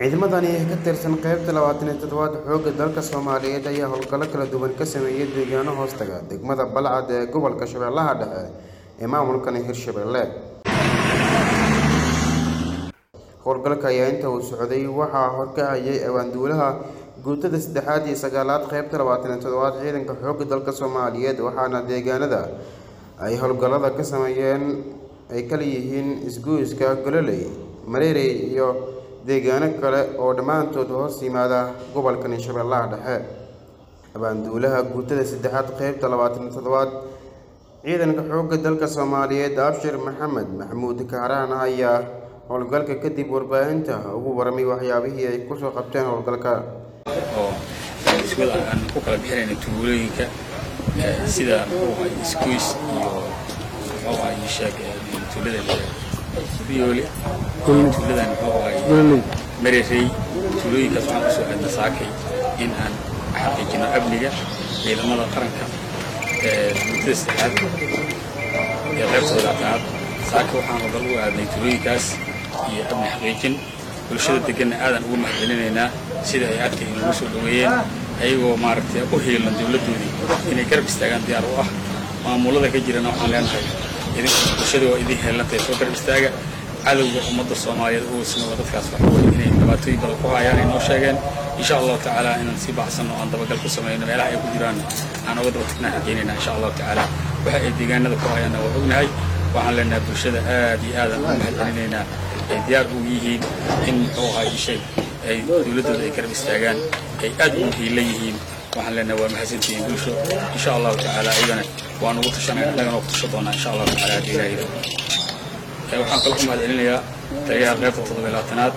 ciidamadani ka tirsan qaybta labaatan iyo toddobaad xoogga dalka soomaaliyeed ayaa howlgallo kala duwan ka sameeyey deegaano hoostaga degmada balcad ee gobolka shabeellaha dhexe ee maamulkan hirshabeelle howlgalka ayaa inta uu socday waxaa horkacayay awaanduulaha guutada saddexaad iyo sagaalaad qaybta labaatan iyo toddobaad ciidanka xoogga dalka soomaaliyeed waxaana deegaanada ay howlgallada ka sameeyeen ay kala yihiin isgoyska gololey mareerey iyo deegaano kale oo dhammaantood hoos yimaada gobolkan shabeellaha dhexe. Abaanduulaha guutada saddexaad qaybta labaatan toddobaad ciidanka xoogga dalka soomaaliyeed abshir maxamed maxamuud kaaraan ayaa howlgalka kadib warbaahinta ugu waramay waxyaabihii ay ku soo qabteen howlgalka sida muxuu ahay isgoys iyo muxuu ahay sheeg tuulada riyoole tuuladan muxuu ahay mererey tuulooyinkaas waxaan ku soo xidna saakay in aan xaqiijino amniga ciidamada qaranka muddada saddexaad ee qaybta labaatanaad saaka waxaan howlgal u aadnay tuulooyinkaas iyo amni xaqiijin. Bulshada deganna aadan ugu mahadcelinaynaa sida ay arkay inagu soo dhoweeyeen ayagoo maaragtay u hiilan dowladdoodii inay garab istaagaan diyaar u ah maamulada ka jirana waxaan leenahay idinka bulshada waa idin heelantay soo garab istaaga. Cadowga ummadda soomaaliyeed oo sinaba dadkaas waxa weye inay dhibaatooyin badan ku hayaan ay noo sheegeen. Insha allahu tacaala inaan sii baxsanno aan dabagal ku samayno meelaha ay ku jiraan aan oga daba tagnaan rajaynayna insha allahu tacaala. Waxa ay deegaanada ku hayaanna waa ognahay waxaan leenahay bulshada aad iyo aadaan ugu mahadcelinaynaa. Ay diyaar u yihiin in muxuu ahay ishay ay dowladdooda ay garab istaagaan ay aad ugu hiila yihiin waxaan leenahay waa mahadsantihiin bulsho insha allahu tacaala iyagana waan ugu tashanay annagana ku tashan doonaa insha allahu tacaala haddii ilaahay waxaan kaloo ku mahadcelinayaa taliyaha qaybta labaatanaad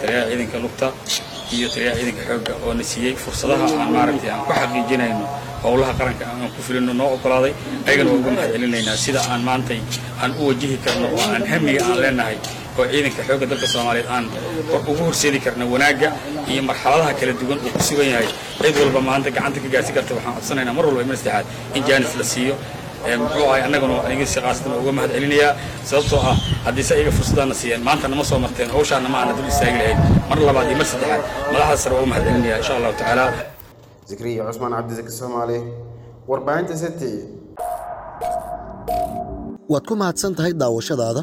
taliyaha ciidanka lugta iyo taliyaha ciidanka xoogga oo na siiyey fursadaha aan maaragtay aan ku xaqiijinayno howlaha qaranka aan ku filino noo ogolaaday ayagana waa uga mahadcelinaynaa sida aan maantay aan u wajihi karno oo aan hamiga aan leenahay oo ciidanka xoogga dalka soomaaliyeed aan ugu horseedi karna wanaagga iyo marxaladaha kala duwan uu ku sugan yahay. Cid walba maanta gacanta ka gaarsi karta waxaan codsanaynaa mar walba imar saddexaad in jaanis la siiyo. Muxuu ahay annaguna aniga si qaasatan uga mahad celinayaa sababtoo ah haddiise ayaga fursaddaana siiyeen maanta nama soo marteen hawshaana ma aana dul istaagi lahayn mar labaad iyo mar saddexaad madaxda sare waa mahad celinayaa insha allahu tacaala. Zikriya cusmaan cabdisaki soomaali warbaahinta city. Waad ku mahadsan tahay daawashadaada